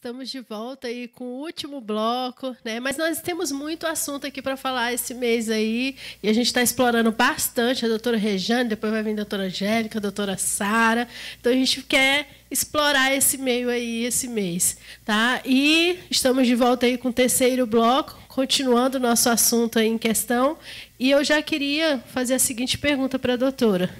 Estamos de volta aí com o último bloco, né? Mas nós temos muito assunto aqui para falar esse mês aí e a gente está explorando bastante a doutora Rejane, depois vai vir a doutora Angélica, a doutora Sara. Então a gente quer explorar esse meio aí esse mês, tá? E estamos de volta aí com o terceiro bloco, continuando o nosso assunto aí em questão. E eu já queria fazer a seguinte pergunta para a doutora.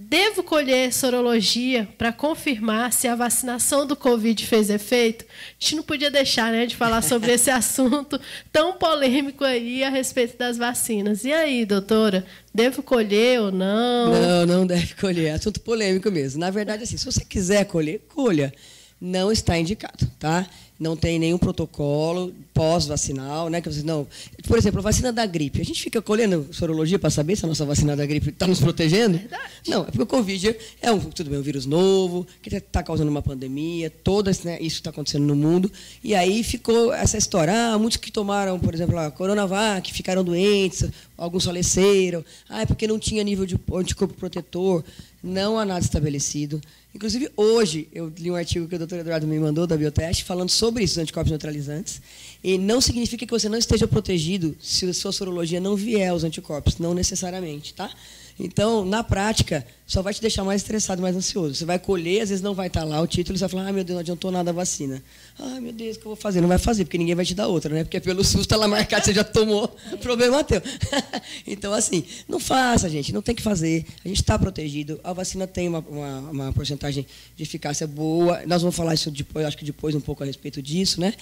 Devo colher sorologia para confirmar se a vacinação do Covid fez efeito? A gente não podia deixar né, de falar sobre esse assunto tão polêmico aí a respeito das vacinas. E aí, doutora, devo colher ou não? Não, não deve colher. É assunto polêmico mesmo. Na verdade, assim, se você quiser colher, colha. Não está indicado, tá? Não tem nenhum protocolo pós-vacinal, né? Que você não, por exemplo, a vacina da gripe. A gente fica colhendo sorologia para saber se a nossa vacina da gripe está nos protegendo? Verdade. Não, é porque o Covid é um, tudo bem, um vírus novo que está causando uma pandemia, todo né, isso está acontecendo no mundo. E aí ficou essa história, ah, muitos que tomaram, por exemplo, a Coronavac, ficaram doentes, alguns faleceram. Ah, é porque não tinha nível de anticorpo protetor. Não há nada estabelecido. Inclusive, hoje, eu li um artigo que o doutor Eduardo me mandou, da Bioteste, falando sobre esses anticorpos neutralizantes. E não significa que você não esteja protegido se a sua sorologia não vier aos anticorpos, não necessariamente, tá? Então, na prática, só vai te deixar mais estressado, mais ansioso. Você vai colher, às vezes não vai estar lá o título, você vai falar, ah, meu Deus, não adiantou nada a vacina. Ah, meu Deus, o que eu vou fazer? Não vai fazer, porque ninguém vai te dar outra, né? Porque pelo SUS está lá marcado, você já tomou, problema teu. então, assim, não faça, gente, não tem que fazer. A gente está protegido, a vacina tem uma, uma, uma, porcentagem de eficácia boa. Nós vamos falar isso depois, acho que depois um pouco a respeito disso, né?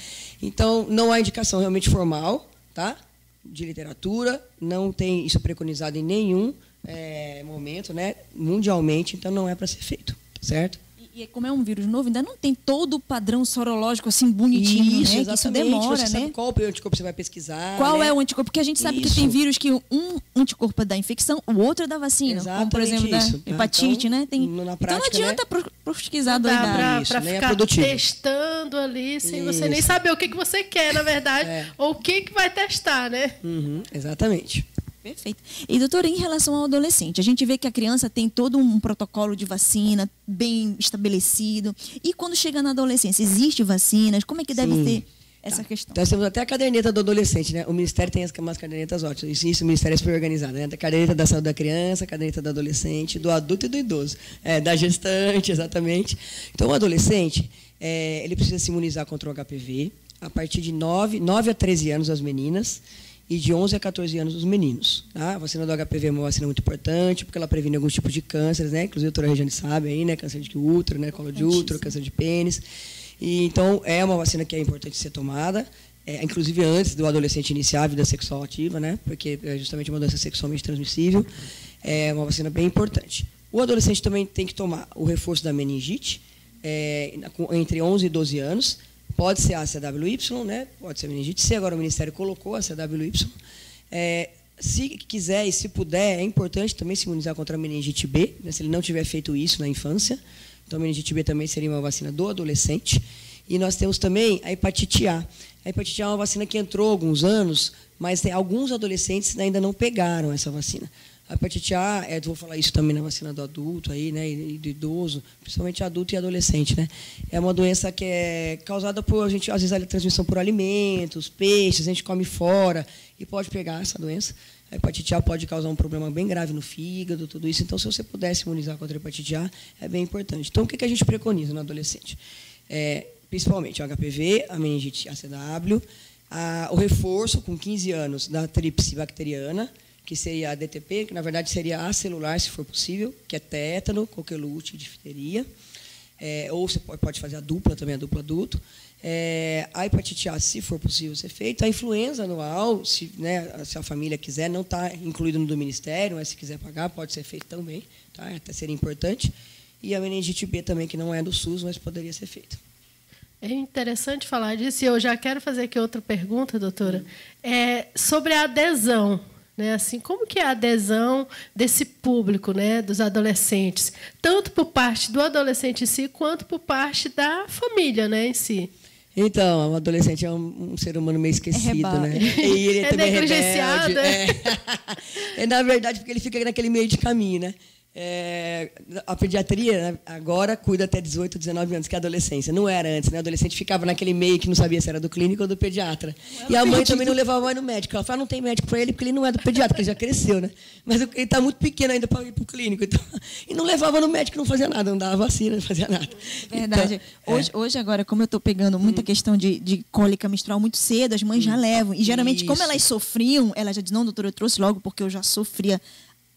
Então, não há indicação realmente formal, tá? De literatura, não tem isso preconizado em nenhum é, momento, né, mundialmente, então não é para ser feito, certo? E como é um vírus novo, ainda não tem todo o padrão sorológico assim bonitinho, isso, né? Que isso demora, você né? Sabe qual o anticorpo você vai pesquisar? Qual né? é o anticorpo? Porque a gente sabe isso. que tem vírus que um anticorpo é da infecção, o outro é da vacina. Exatamente como, por exemplo, isso, da hepatite, então, né? Tem... Na prática, então não adianta né? pesquisar doidado. Para é ficar é testando ali sem isso. você nem saber o que, que você quer, na verdade, é. ou o que, que vai testar, né? Uhum, exatamente. Perfeito. E, doutora, em relação ao adolescente, a gente vê que a criança tem todo um protocolo de vacina bem estabelecido. E quando chega na adolescência, existe vacinas? Como é que deve Sim. ter essa tá. questão? Então, nós temos até a caderneta do adolescente, né? O Ministério tem umas cadernetas ótimas. Isso, isso o Ministério é super organizado, né? A caderneta da saúde da criança, a caderneta do adolescente, do adulto e do idoso. É, da gestante, exatamente. Então, o adolescente, é, ele precisa se imunizar contra o HPV a partir de 9, 9 a 13 anos as meninas e de 11 a 14 anos os meninos. Tá? A vacina do HPV é uma vacina muito importante, porque ela previne alguns tipos de cânceres, né? Inclusive a doutora Regiane sabe aí, né? Câncer de útero, né? Colo de útero, câncer de pênis. E, então, é uma vacina que é importante ser tomada, é, inclusive antes do adolescente iniciar a vida sexual ativa, né? Porque é justamente uma doença sexualmente transmissível. É uma vacina bem importante. O adolescente também tem que tomar o reforço da meningite é, entre 11 e 12 anos, Pode ser a CWY, né? pode ser meningite C, agora o Ministério colocou a CWY. É, se quiser e se puder, é importante também se imunizar contra a meningite B, né? se ele não tiver feito isso na infância. Então, a meningite B também seria uma vacina do adolescente. E nós temos também a hepatite A. A hepatite A é uma vacina que entrou há alguns anos, mas tem, alguns adolescentes ainda não pegaram essa vacina. A hepatite A, é, vou falar isso também na vacina do adulto aí, né, e do idoso, principalmente adulto e adolescente, né? É uma doença que é causada por a gente às vezes a transmissão por alimentos, peixes, a gente come fora e pode pegar essa doença. A hepatite A pode causar um problema bem grave no fígado, tudo isso. Então, se você pudesse imunizar contra a hepatite A, é bem importante. Então, o que a gente preconiza no adolescente? É, principalmente o HPV, a meningite ACW, a, o reforço com 15 anos da tríplice bacteriana, que seria a DTP, que na verdade seria a celular, se for possível, que é tétano, coqueluche, difteria. É, ou você pode fazer a dupla também, a dupla adulto. É, a hepatite A, se for possível ser feita. A influenza anual, se, né, se a família quiser, não está incluído no do Ministério, mas se quiser pagar, pode ser feito também. Tá? Até seria importante. E a meningite B também, que não é do SUS, mas poderia ser feita. É interessante falar disso. E eu já quero fazer aqui outra pergunta, doutora. É, sobre a adesão né? Assim, como que é a adesão desse público, né, dos adolescentes, tanto por parte do adolescente em si, quanto por parte da família, né, em si? Então, o adolescente é um, um ser humano meio esquecido, é né? E ele é, é também negligenciado. É. é. na verdade, porque ele fica naquele meio de caminho, né? É, a pediatria né, agora cuida até 18, 19 anos, que é a adolescência. Não era antes, né? A adolescente ficava naquele meio que não sabia se era do clínico ou do pediatra. E a mãe também não levava mais no médico. Ela falava, não tem médico para ele porque ele não é do pediatra, porque ele já cresceu, né? Mas ele está muito pequeno ainda para ir para o clínico. Então, e não levava no médico, não fazia nada, não dava vacina, não fazia nada. Verdade. Então, hoje, é. hoje, agora, como eu estou pegando muita hum. questão de, de cólica menstrual muito cedo, as mães hum. já levam. E geralmente, Isso. como elas sofriam, ela já diz, não, doutora, eu trouxe logo porque eu já sofria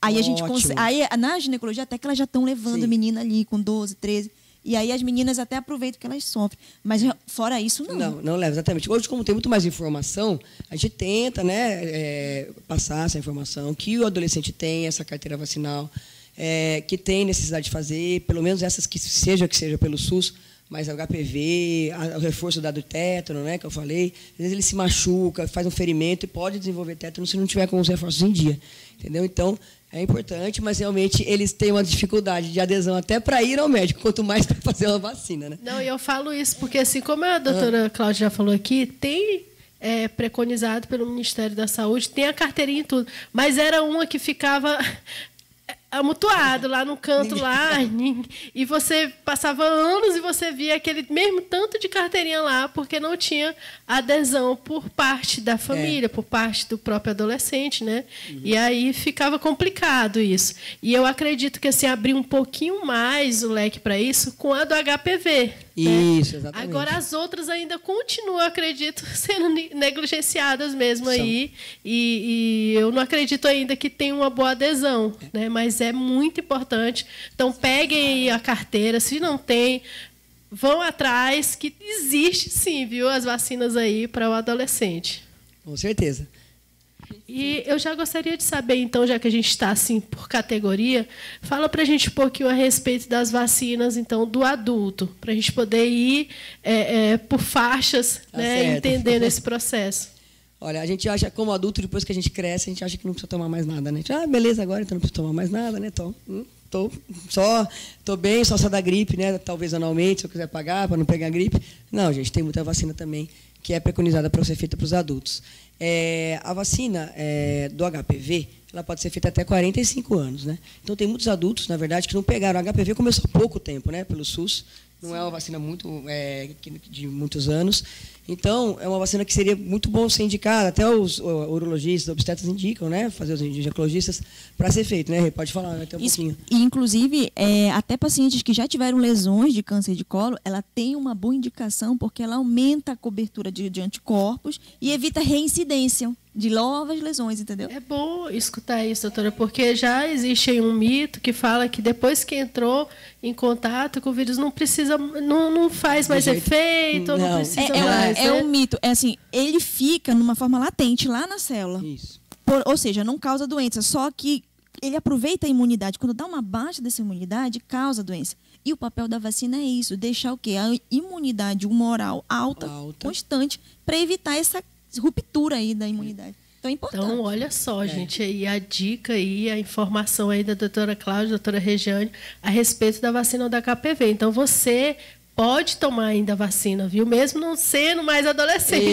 Aí a gente consegue. Aí na ginecologia até que elas já estão levando Sim. menina ali com 12, 13. E aí as meninas até aproveitam que elas sofrem. Mas fora isso, não. Não, não leva, exatamente. Hoje, como tem muito mais informação, a gente tenta né, é, passar essa informação, que o adolescente tem essa carteira vacinal, é, que tem necessidade de fazer, pelo menos essas que seja que seja pelo SUS, mas o HPV, a, o reforço dado tétano, né, que eu falei, às vezes ele se machuca, faz um ferimento e pode desenvolver tétano se não tiver com os reforços em dia. Entendeu? Então, é importante, mas realmente eles têm uma dificuldade de adesão até para ir ao médico, quanto mais para fazer uma vacina, né? Não, e eu falo isso porque, assim, como a doutora ah. Cláudia já falou aqui, tem é, preconizado pelo Ministério da Saúde, tem a carteirinha e tudo, mas era uma que ficava amutuado lá no canto lá e você passava anos e você via aquele mesmo tanto de carteirinha lá porque não tinha adesão por parte da família, é. por parte do próprio adolescente, né? Uhum. E aí ficava complicado isso. E eu acredito que assim abrir um pouquinho mais o leque para isso com a do HPV. Né? Isso, exatamente. Agora as outras ainda continuam, acredito, sendo negligenciadas mesmo São. aí. E, e, eu não acredito ainda que tem uma boa adesão, é. né? Mas é muito importante. Então peguem a carteira, se não tem, vão atrás, que existe sim, viu, as vacinas aí para o adolescente. Com certeza. E eu já gostaria de saber, então, já que a gente está assim por categoria, fala para a gente um pouquinho a respeito das vacinas, então, do adulto, para a gente poder ir é, é, por faixas, tá né, entendendo esse processo. Olha, a gente acha, como adulto, depois que a gente cresce, a gente acha que não precisa tomar mais nada, né? Ah, beleza, agora então não precisa tomar mais nada, né? Tô, hum, tô, só, tô bem, só só da gripe, né? Talvez anualmente, se eu quiser pagar para não pegar gripe. Não, gente, tem muita vacina também que é preconizada para ser feita para os adultos. É, a vacina é, do HPV, ela pode ser feita até 45 anos, né? Então tem muitos adultos, na verdade, que não pegaram. O HPV começou há pouco tempo, né? Pelo SUS. Não é uma vacina muito é, de muitos anos. Então, é uma vacina que seria muito bom ser indicada, até os urologistas, obstetras indicam, né? Fazer os ginecologistas para ser feito, né? Pode falar até um Isso, pouquinho. E, inclusive, é, até pacientes que já tiveram lesões de câncer de colo, ela tem uma boa indicação porque ela aumenta a cobertura de, de anticorpos e evita reincidência de novas lesões, entendeu? É bom escutar isso, doutora, porque já existe um mito que fala que depois que entrou em contato com o vírus não precisa, não, não faz mais efeito, não, não precisa é, mais. É, é um mito, é assim, ele fica numa forma latente lá na célula. Isso. Por, ou seja, não causa doença, só que ele aproveita a imunidade. Quando dá uma baixa dessa imunidade, causa doença. E o papel da vacina é isso, deixar o quê? A imunidade humoral alta, alta. constante, para evitar essa ruptura aí da imunidade. Então, é importante. Então, olha só, é. gente, aí a dica aí, a informação aí da doutora Cláudia, doutora Regiane, a respeito da vacina da HPV. Então, você pode tomar ainda a vacina, viu? Mesmo não sendo mais adolescente.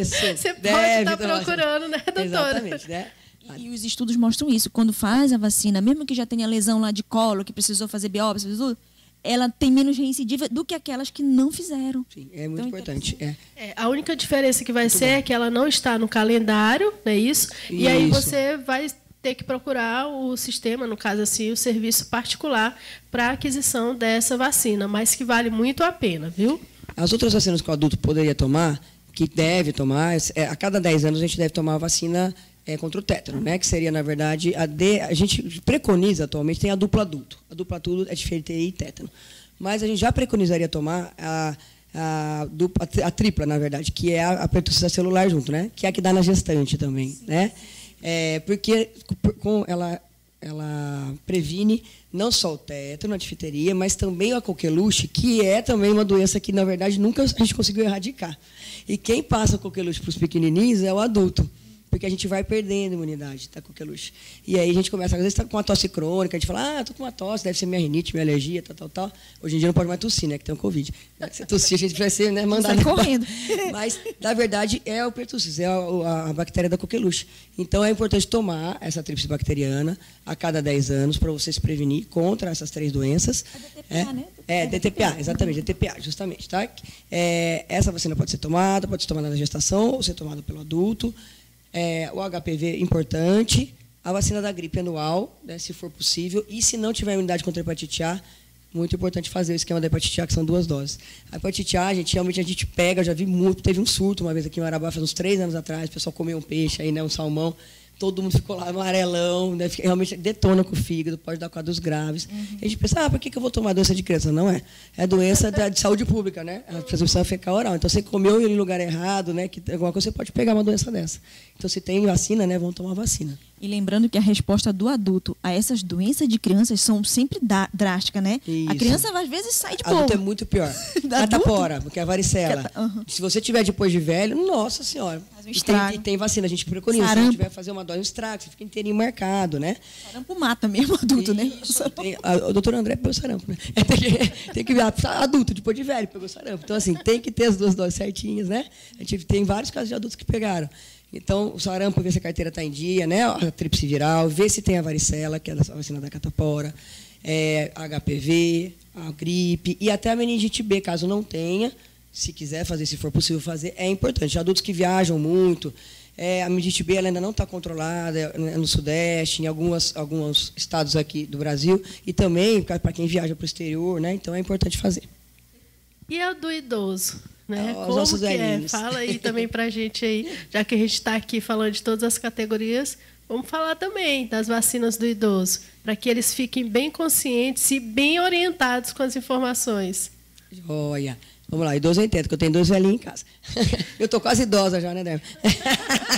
Isso. Viu? Você pode estar procurando, né, doutora? Exatamente, né? E os estudos mostram isso. Quando faz a vacina, mesmo que já tenha lesão lá de colo, que precisou fazer biópsia, tudo, ela tem menos reincidível do que aquelas que não fizeram. Sim, é muito então, importante. É. É, a única diferença que vai muito ser bom. é que ela não está no calendário, não é isso? isso? E aí você vai ter que procurar o sistema, no caso assim, o serviço particular para aquisição dessa vacina, mas que vale muito a pena, viu? As outras vacinas que o adulto poderia tomar, que deve tomar, é, a cada 10 anos a gente deve tomar a vacina é, contra o tétano, né? que seria, na verdade, a de, a gente preconiza atualmente, tem a dupla adulto. A dupla adulto é diferente de tétano. Mas a gente já preconizaria tomar a, a, dupla, a tripla, na verdade, que é a, a pertussina celular junto, né? que é a que dá na gestante também. Né? É, porque com ela, ela previne não só o tétano, a difteria, mas também a coqueluche, que é também uma doença que, na verdade, nunca a gente conseguiu erradicar. E quem passa a coqueluche para os pequenininhos é o adulto. Porque a gente vai perdendo imunidade, tá, coqueluche. E aí a gente começa, às vezes está com uma tosse crônica, a gente fala, ah, tô com uma tosse, deve ser minha rinite, minha alergia, tal, tal, tal. Hoje em dia não pode mais tossir, né, que tem o Covid. Se tossir, a gente vai ser né, mandado correndo. Mas, na verdade, é o pertussis, é a, a, bactéria da coqueluche. Então, é importante tomar essa tríplice bacteriana a cada 10 anos para você se prevenir contra essas três doenças. É DTPA, é, né? É, DTPA, exatamente, DTPA, justamente. Tá? É, essa vacina pode ser tomada, pode ser tomada na gestação ou ser tomada pelo adulto é, o HPV importante, a vacina da gripe anual, né, se for possível, e se não tiver imunidade contra a hepatite A, muito importante fazer o esquema da hepatite A, que são duas doses. A hepatite A, gente, realmente a gente pega, já vi muito, teve um surto uma vez aqui em Marabá, faz uns três anos atrás, o pessoal comeu um peixe aí, né, um salmão, todo mundo ficou lá amarelão, né? realmente detona com o fígado, pode dar quadros graves. Uhum. A gente pensa, ah, por que, eu vou tomar doença de criança? Não é. É doença da, de saúde pública, né? A transmissão fecal oral. Então, você comeu em lugar errado, né? Que alguma coisa você pode pegar uma doença dessa. Então, se tem vacina, né? Vão tomar vacina. E lembrando que a resposta do adulto a essas doenças de crianças são sempre drásticas, né? Isso. A criança às vezes sai de boa. Adulto é muito pior. Catapora, porque é a varicela. Uhum. Se você tiver depois de velho, nossa senhora. Um e, tem, e tem vacina, a gente preconiza. Sarampo. Se a gente vai fazer uma dose, um estrago, você fica inteirinho marcado, né? Sarampo mata mesmo adulto, né? Isso, né? Tem, a, o doutor André pegou sarampo, né? É, tem, que, tem que ver, adulto, depois de velho, pegou sarampo. Então, assim, tem que ter as duas doses certinhas, né? A gente tem vários casos de adultos que pegaram. Então, o sarampo, ver se a carteira está em dia, né? a tríplice viral, ver se tem a varicela, que é a vacina da catapora, é, HPV, a gripe e até a meningite B, caso não tenha, se quiser fazer, se for possível fazer, é importante. Adultos que viajam muito, é, a meningite B ainda não está controlada é, no Sudeste, em algumas, alguns estados aqui do Brasil, e também para quem viaja para o exterior, né? então é importante fazer. E a do idoso? Né? Oh, Como que é? Fala aí também para a gente aí, já que a gente está aqui falando de todas as categorias, vamos falar também das vacinas do idoso, para que eles fiquem bem conscientes e bem orientados com as informações. Olha, Vamos lá, idoso eu entendo, que eu tenho dois velhinhos em casa. Eu estou quase idosa já, né, Débora?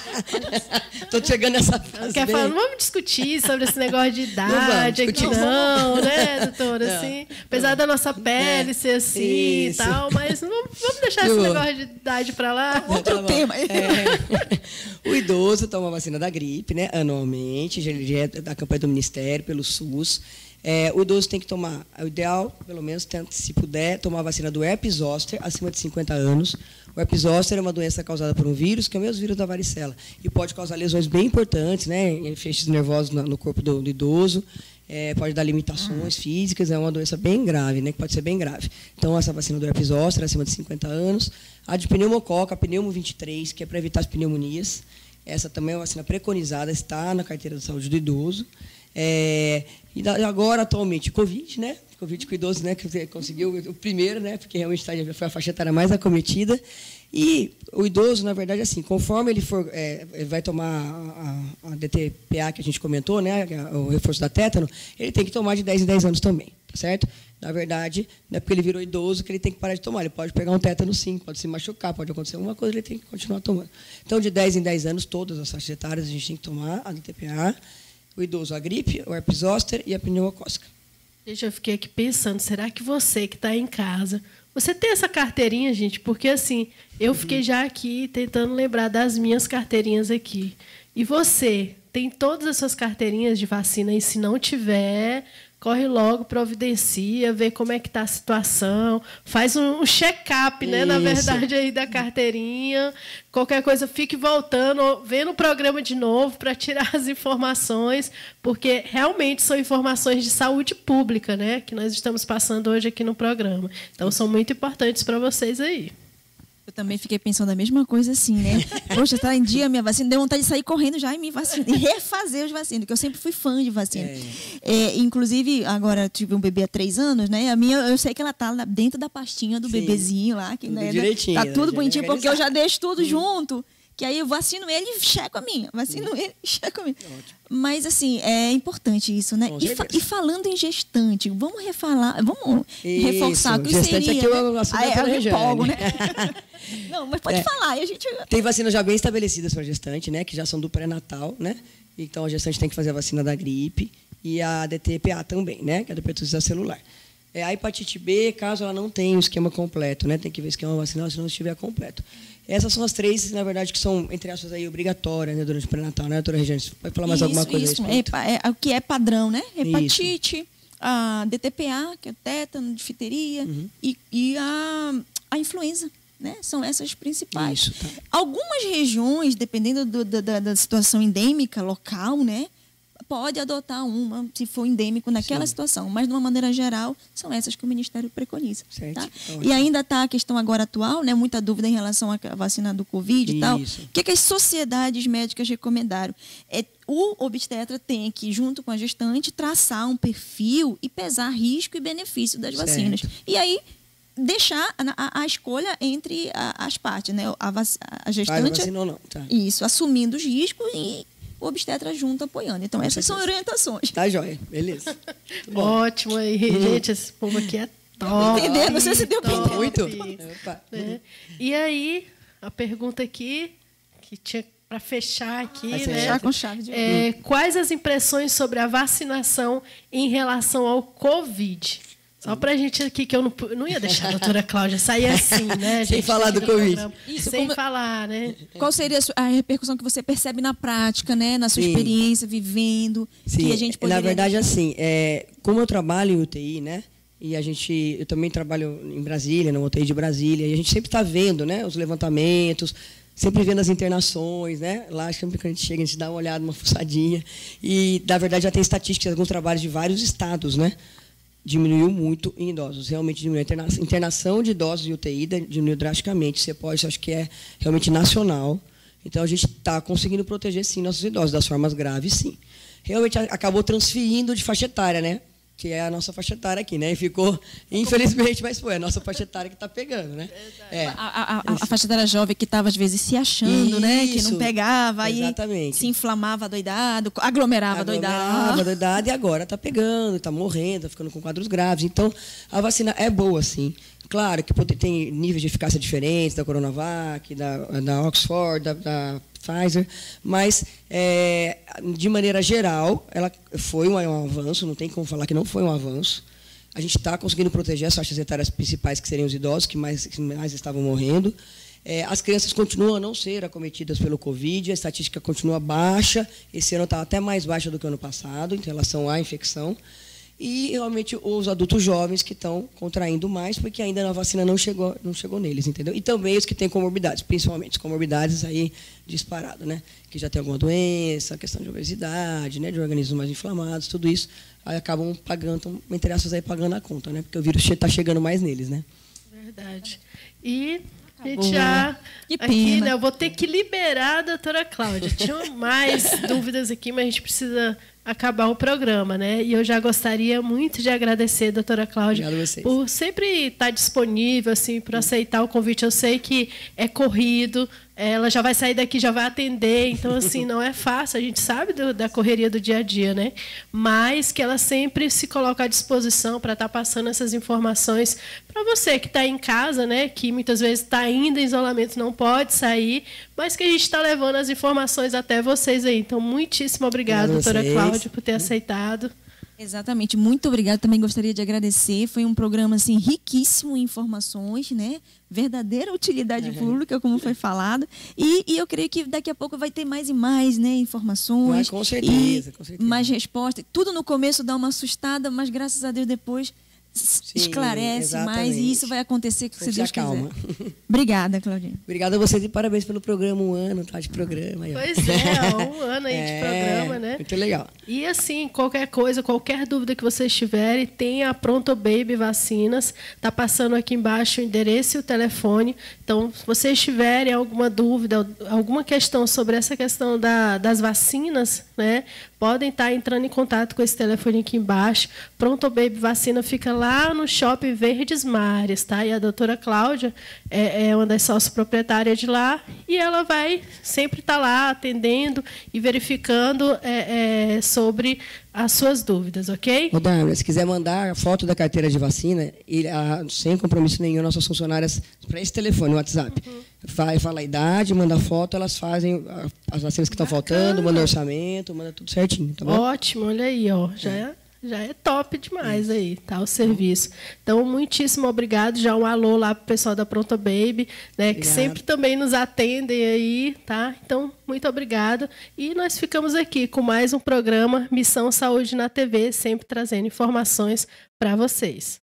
Estou chegando nessa fase. Quer falar, vamos discutir sobre esse negócio de idade aqui, não, né, doutora? Não. Assim, apesar da nossa pele é, ser assim isso. e tal, mas vamos, vamos deixar esse negócio de idade para lá. Outro tá tema. É. O idoso toma a vacina da gripe, né, anualmente, já é da campanha do Ministério, pelo SUS. É, o idoso tem que tomar, o ideal, pelo menos, se puder, tomar a vacina do herpes zoster acima de 50 anos. O herpes zoster é uma doença causada por um vírus, que é o mesmo vírus da varicela, e pode causar lesões bem importantes, né, feixes nervosos no corpo do, do idoso, é, pode dar limitações físicas, é uma doença bem grave, né, que pode ser bem grave. Então, essa vacina do herpes zoster acima de 50 anos. A de pneumococa, a pneumo 23, que é para evitar as pneumonias. Essa também é uma vacina preconizada, está na carteira de saúde do idoso. É, e agora, atualmente, Covid, né? Covid com idoso, né? Que conseguiu o primeiro, né? Porque realmente tá, foi a faixa etária mais acometida. E o idoso, na verdade, assim, conforme ele for, é, ele vai tomar a, a, DTPA que a gente comentou, né? O reforço da tétano, ele tem que tomar de 10 em 10 anos também, tá certo? Na verdade, não é porque ele virou idoso que ele tem que parar de tomar. Ele pode pegar um tétano sim, pode se machucar, pode acontecer alguma coisa, ele tem que continuar tomando. Então, de 10 em 10 anos, todas as faixas etárias, a gente tem que tomar a DTPA o idoso a gripe, o herpes zoster e a pneumocócica. Gente, eu fiquei aqui pensando, será que você que está em casa, você tem essa carteirinha, gente? Porque assim, eu fiquei já aqui tentando lembrar das minhas carteirinhas aqui. E você tem todas as suas carteirinhas de vacina e se não tiver, corre logo, providencia, vê como é que está a situação, faz um, check-up, né, na verdade, aí da carteirinha. Qualquer coisa, fique voltando, vendo o programa de novo para tirar as informações, porque realmente são informações de saúde pública, né, que nós estamos passando hoje aqui no programa. Então, são muito importantes para vocês aí. Eu também fiquei pensando a mesma coisa assim, né? Poxa, tá em dia a minha vacina, deu vontade de sair correndo já e me vacinar, e refazer os vacinas, porque eu sempre fui fã de vacina. É. É, inclusive, agora tive um bebê há três anos, né? A minha, eu sei que ela tá dentro da pastinha do Sim. bebezinho lá, que né, direitinho, tá tudo bonitinho, porque eu já deixo tudo junto que aí eu vacino ele e checo a minha. Vacino ele e checo a minha. Mas, assim, é importante isso, né? E, fa e, falando em gestante, vamos refalar, vamos isso, reforçar o que gestante seria. Aqui eu, né? eu, eu empolgo, né? Não, mas pode é. falar. A gente... Tem vacinas já bem estabelecidas para gestante, né? Que já são do pré-natal, né? Então, a gestante tem que fazer a vacina da gripe e a DTPA também, né? Que é a do celular. É, a hepatite B, caso ela não tenha o esquema completo, né? Tem que ver o esquema vacinal se não estiver completo. Essas são as três, na verdade, que são, entre aspas, aí, obrigatórias né, durante o pré-natal, né, doutora Regiane? Você pode falar mais isso, alguma coisa isso. É, é, o que é padrão, né? Hepatite, a DTPA, que é tétano, difteria, Uhum. e, e a, a influenza. Né? São essas principais. Isso, tá. Algumas regiões, dependendo do- da- da situação endêmica local, né? Pode adotar uma, se for endêmico naquela Sim. situação. Mas, de uma maneira geral, são essas que o Ministério preconiza. Tá? E ainda está a questão agora atual, né? muita dúvida em relação à vacina do Covid e tal. Isso. O que, que as sociedades médicas recomendaram? É, o obstetra tem que, junto com a gestante, traçar um perfil e pesar risco e benefício das Certo. vacinas. E aí deixar a, a- a escolha entre a- as partes, né? A, a Faz gestante vacina ou não, tá. isso, assumindo os riscos e obstetra junto apoiando. Então, essas são orientações. Tá joia, beleza. Ótimo aí, gente. Esse povo aqui é top. entendendo? Não sei se deu top. Muito? É. Opa. né? E aí, a pergunta aqui, que tinha para fechar aqui, Vai né? Fechar com chave de ouro. É, quais as impressões sobre a vacinação em relação ao Covid? Só pra gente aqui, que eu não, não ia deixar a doutora Cláudia sair assim, né? Sem falar do Covid. Isso, Sem como- falar, né? Qual seria a a repercussão que você percebe na prática, né? Na sua Sim. experiência, vivendo, que a gente na poderia... verdade, assim, é, como eu trabalho em UTI, né? E a gente, eu também trabalho em Brasília, na UTI de Brasília, e a gente sempre está vendo, né? Os levantamentos, sempre vendo as internações, né? Lá sempre que a gente chega, a gente dá uma olhada, uma fuçadinha. E, na verdade, já tem estatísticas, alguns trabalhos de vários estados, né? Diminuiu muito em idosos, realmente diminuiu. A interna- internação de idosos em UTI diminuiu drasticamente. Você pode, acho que é realmente nacional. Então, a gente está conseguindo proteger, sim, nossos idosos, das formas graves, sim. Realmente acabou transferindo de faixa etária, né? Que é a nossa faixa etária aqui, né? E ficou, infelizmente, mas foi a nossa faixa etária que está pegando, né? É. A, a, a, a faixa etária jovem que estava, às vezes, se achando, né? Que não Isso. pegava, aí Exatamente. se inflamava doidado, aglomerava, Aglomerava, doidado. doidado, e agora está pegando, está morrendo, está ficando com quadros graves. Então, a vacina é boa, sim. Claro que pode- tem níveis de eficácia diferentes da Coronavac, da, da Oxford, da, da Pfizer, mas, é, de maneira geral, ela foi um, um avanço, não tem como falar que não foi um avanço. A gente está conseguindo proteger as faixas etárias principais, que seriam os idosos, que mais, que mais estavam morrendo. É, as crianças continuam a não ser acometidas pelo Covid, a estatística continua baixa. Esse ano está até mais baixa do que o ano passado, em relação à infecção. E, realmente, os adultos jovens que estão contraindo mais, porque ainda a vacina não chegou, não chegou neles, entendeu? E também os que têm comorbidades, principalmente comorbidades aí disparado, né? Que já tem alguma doença, questão de obesidade, né? De organismos mais inflamados, tudo isso, aí acabam pagando, tão, entre aspas, aí pagando a conta, né? Porque o vírus está chegando mais neles, né? Verdade. E a gente já. Que aqui, pena. né, eu vou ter que liberar a doutora Cláudia. Tinha mais dúvidas aqui, mas a gente precisa acabar o programa, né? E eu já gostaria muito de agradecer, doutora Cláudia, a por sempre estar disponível, assim, para aceitar o convite. Eu sei que é corrido, ela já vai sair daqui, já vai atender, então, assim, não é fácil, a gente sabe do- da correria do dia a dia, né? Mas que ela sempre se coloca à disposição para estar passando essas informações para você que está em casa, né? Que muitas vezes está ainda em isolamento, não pode sair, mas que a gente está levando as informações até vocês aí. Então, muitíssimo obrigada, doutora. Cláudia, por ter aceitado. Exatamente, muito obrigada. Também gostaria de agradecer. Foi um programa assim riquíssimo em informações, né? Verdadeira utilidade pública, como foi falado. E, e eu creio que daqui a pouco vai ter mais e mais, né? Informações. Ah, com certeza, e com certeza. Mais respostas. Tudo no começo dá uma assustada, mas graças a Deus depois Sim, esclarece mais e isso vai acontecer se Se Deus acalma. quiser. Obrigada, Claudinha. Obrigado a vocês e parabéns pelo programa, um ano, tá? De programa. aí. Pois é, um ano aí de É, programa, né? Muito legal. E assim, qualquer coisa, qualquer dúvida que vocês tiverem, tem a Pronto Baby Vacinas. Tá passando aqui embaixo o endereço e o telefone. Então, se vocês tiverem alguma dúvida, alguma questão sobre essa questão da- das vacinas, né? Podem estar entrando em contato com esse telefone aqui embaixo. Pronto Baby Vacina fica lá no Shopping Verdes Mares, tá? E a doutora Cláudia é, é uma das sócias proprietárias de lá e ela vai sempre estar lá atendendo e verificando é, é, sobre as suas dúvidas, ok? Ô, Dharma, se quiser mandar a foto da carteira de vacina, e, ah, sem compromisso nenhum, nossas funcionárias, para esse telefone, o WhatsApp. Uhum. Vai, fala a idade, manda a foto, elas fazem as vacinas que estão faltando, manda orçamento, manda tudo certinho, tá bom? Ótimo, olha aí, ó. Já já é top demais Isso. aí, tá? O serviço. Então, muitíssimo obrigado. Já um alô lá pro pessoal da Pronta Baby, né? Que sempre também nos atendem aí, tá? Então, muito obrigado. E nós ficamos aqui com mais um programa Missão Saúde na TV, sempre trazendo informações para vocês.